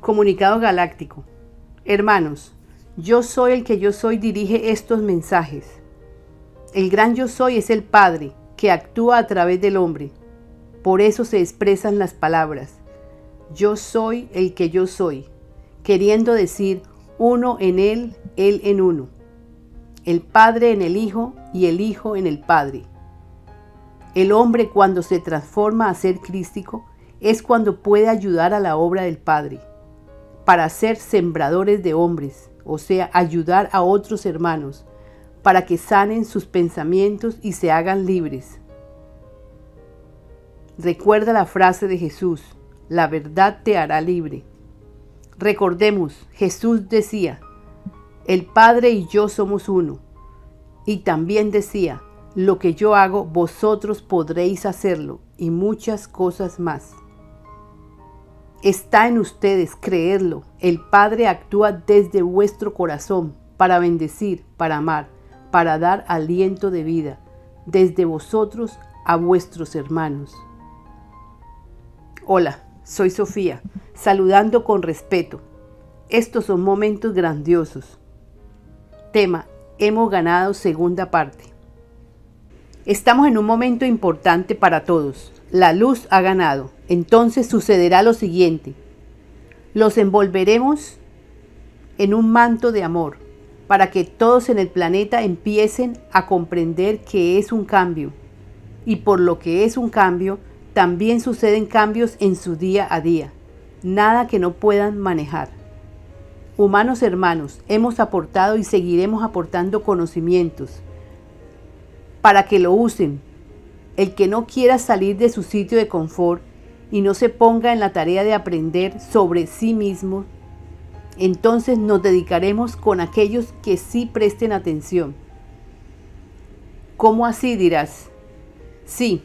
Comunicado Galáctico. Hermanos, yo soy el que yo soy dirige estos mensajes. El gran yo soy es el Padre que actúa a través del hombre. Por eso se expresan las palabras. Yo soy el que yo soy, queriendo decir uno en Él, Él en uno. El Padre en el Hijo y el Hijo en el Padre. El hombre cuando se transforma a ser crístico es cuando puede ayudar a la obra del Padre para ser sembradores de hombres, o sea, ayudar a otros hermanos, para que sanen sus pensamientos y se hagan libres. Recuerda la frase de Jesús, la verdad te hará libre. Recordemos, Jesús decía, el Padre y yo somos uno. Y también decía, lo que yo hago, vosotros podréis hacerlo, y muchas cosas más. Está en ustedes creerlo. El Padre actúa desde vuestro corazón para bendecir, para amar, para dar aliento de vida, desde vosotros a vuestros hermanos. Hola, soy Sofía, saludando con respeto. Estos son momentos grandiosos. Tema, hemos ganado segunda parte. Estamos en un momento importante para todos. La luz ha ganado entonces sucederá lo siguiente. Los envolveremos en un manto de amor para que todos en el planeta empiecen a comprender que es un cambio. Y por lo que es un cambio, también suceden cambios en su día a día. Nada que no puedan manejar. Humanos hermanos, hemos aportado y seguiremos aportando conocimientos para que lo usen. El que no quiera salir de su sitio de confort y no se ponga en la tarea de aprender sobre sí mismo, entonces nos dedicaremos con aquellos que sí presten atención. ¿Cómo así dirás? Sí,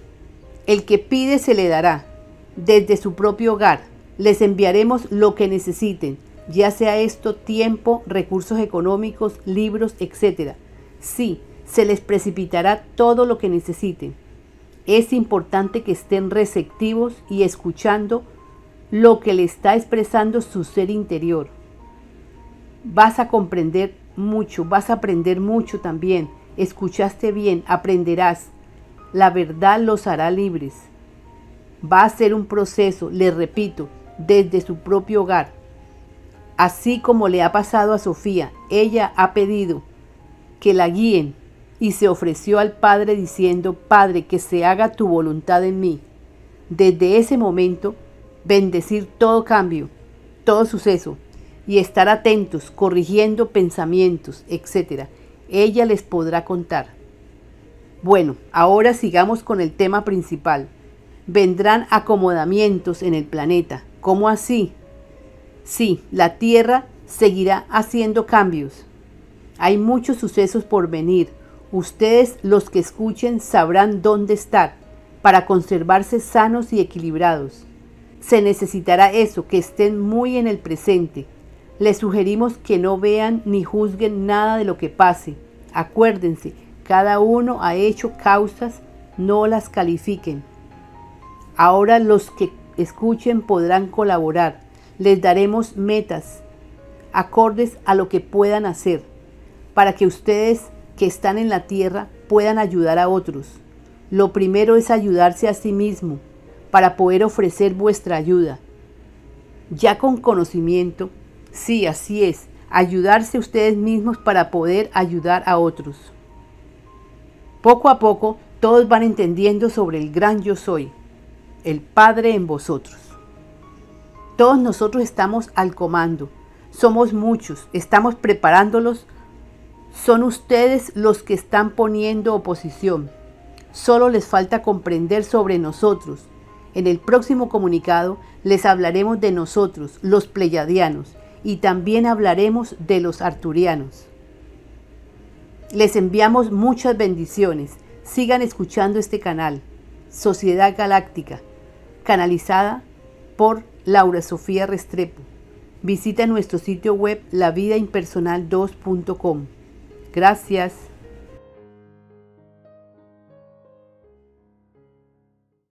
el que pide se le dará. Desde su propio hogar les enviaremos lo que necesiten, ya sea esto tiempo, recursos económicos, libros, etc. Sí, se les precipitará todo lo que necesiten es importante que estén receptivos y escuchando lo que le está expresando su ser interior. Vas a comprender mucho, vas a aprender mucho también. Escuchaste bien, aprenderás. La verdad los hará libres. Va a ser un proceso, le repito, desde su propio hogar. Así como le ha pasado a Sofía, ella ha pedido que la guíen y se ofreció al Padre diciendo, Padre, que se haga tu voluntad en mí. Desde ese momento, bendecir todo cambio, todo suceso, y estar atentos, corrigiendo pensamientos, etc. Ella les podrá contar. Bueno, ahora sigamos con el tema principal. Vendrán acomodamientos en el planeta. ¿Cómo así? Sí, la Tierra seguirá haciendo cambios. Hay muchos sucesos por venir, Ustedes los que escuchen sabrán dónde estar para conservarse sanos y equilibrados. Se necesitará eso, que estén muy en el presente. Les sugerimos que no vean ni juzguen nada de lo que pase. Acuérdense, cada uno ha hecho causas, no las califiquen. Ahora los que escuchen podrán colaborar. Les daremos metas, acordes a lo que puedan hacer, para que ustedes que están en la tierra puedan ayudar a otros. Lo primero es ayudarse a sí mismo para poder ofrecer vuestra ayuda. Ya con conocimiento, sí, así es, ayudarse ustedes mismos para poder ayudar a otros. Poco a poco todos van entendiendo sobre el gran yo soy, el Padre en vosotros. Todos nosotros estamos al comando, somos muchos, estamos preparándolos son ustedes los que están poniendo oposición. Solo les falta comprender sobre nosotros. En el próximo comunicado les hablaremos de nosotros, los pleyadianos, y también hablaremos de los arturianos. Les enviamos muchas bendiciones. Sigan escuchando este canal, Sociedad Galáctica, canalizada por Laura Sofía Restrepo. Visita nuestro sitio web lavidaimpersonal2.com. Gracias.